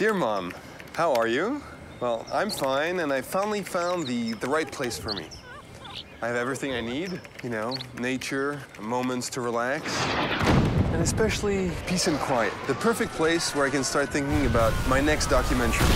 Dear Mom, how are you? Well, I'm fine, and I finally found the, the right place for me. I have everything I need, you know, nature, moments to relax, and especially peace and quiet. The perfect place where I can start thinking about my next documentary.